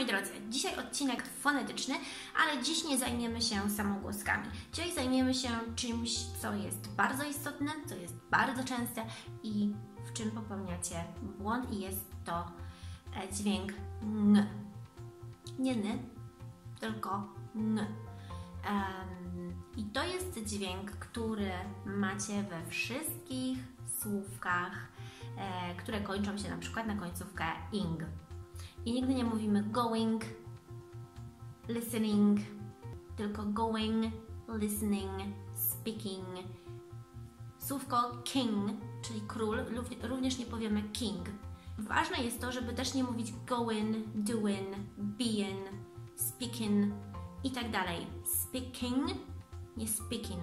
moi drodzy, dzisiaj odcinek fonetyczny, ale dziś nie zajmiemy się samogłoskami. Dzisiaj zajmiemy się czymś, co jest bardzo istotne, co jest bardzo częste i w czym popełniacie błąd i jest to e, dźwięk n. Nie ny, tylko n. Um, I to jest dźwięk, który macie we wszystkich słówkach, e, które kończą się na przykład na końcówkę ing. I nigdy nie mówimy going, listening, tylko going, listening, speaking. Słówko king, czyli król, również nie powiemy king. Ważne jest to, żeby też nie mówić going, doing, being, speaking i tak dalej. Speaking, nie speaking.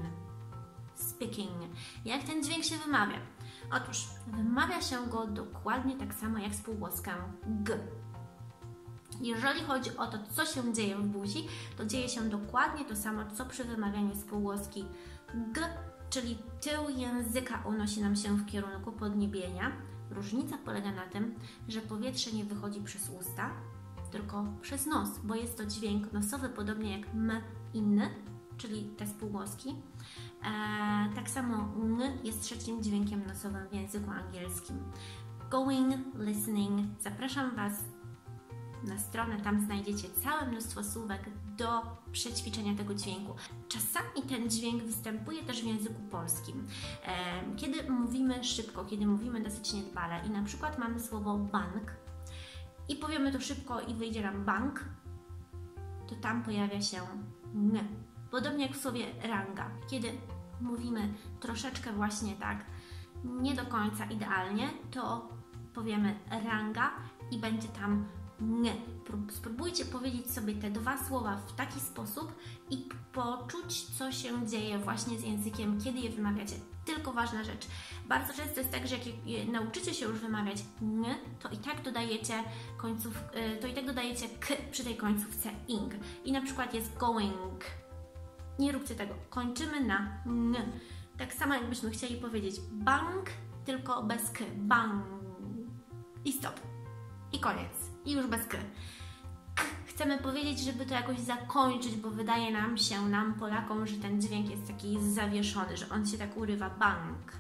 Speaking. Jak ten dźwięk się wymawia? Otóż wymawia się go dokładnie tak samo jak spółgłoskę g. Jeżeli chodzi o to, co się dzieje w buzi, to dzieje się dokładnie to samo, co przy wymawianiu spółgłoski g, czyli tył języka unosi nam się w kierunku podniebienia. Różnica polega na tym, że powietrze nie wychodzi przez usta, tylko przez nos, bo jest to dźwięk nosowy, podobnie jak m inny, czyli te spółgłoski. Eee, tak samo n jest trzecim dźwiękiem nosowym w języku angielskim. Going, listening. Zapraszam Was na stronę, tam znajdziecie całe mnóstwo słówek do przećwiczenia tego dźwięku. Czasami ten dźwięk występuje też w języku polskim. Kiedy mówimy szybko, kiedy mówimy dosyć niedbale i na przykład mamy słowo bank i powiemy to szybko i wyjdzie nam bank, to tam pojawia się n. Podobnie jak w słowie ranga. Kiedy mówimy troszeczkę właśnie tak nie do końca idealnie, to powiemy ranga i będzie tam nie. Spróbujcie powiedzieć sobie te dwa słowa w taki sposób i poczuć, co się dzieje właśnie z językiem, kiedy je wymawiacie. Tylko ważna rzecz. Bardzo często jest tak, że jak nauczycie się już wymawiać n, to i tak dodajecie końców, y, to i tak dodajecie k przy tej końcówce ing. I na przykład jest going. Nie róbcie tego. Kończymy na n. Tak samo jakbyśmy chcieli powiedzieć bank, tylko bez k. Bang. I stop. I koniec. I już bez k. Chcemy powiedzieć, żeby to jakoś zakończyć, bo wydaje nam się, nam Polakom, że ten dźwięk jest taki zawieszony, że on się tak urywa. Bank.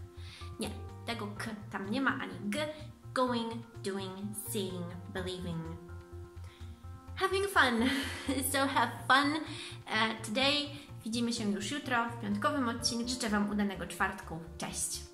Nie, tego k tam nie ma ani g. Going, doing, seeing, believing. Having fun. So have fun uh, today. Widzimy się już jutro w piątkowym odcinku. Życzę Wam udanego czwartku. Cześć!